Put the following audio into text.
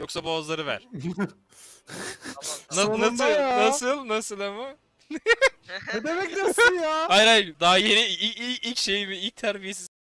Yoksa boğazları ver. Tamam. Na- Sonunda nasıl? ya. Nasıl? Nasıl ama? ne demek nasıl ya? Hayır hayır daha yeni ilk, ilk, ilk şeyimi ilk terbiyesiz